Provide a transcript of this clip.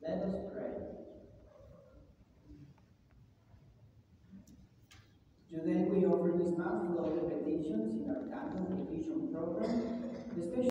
Let us pray. Today we offer this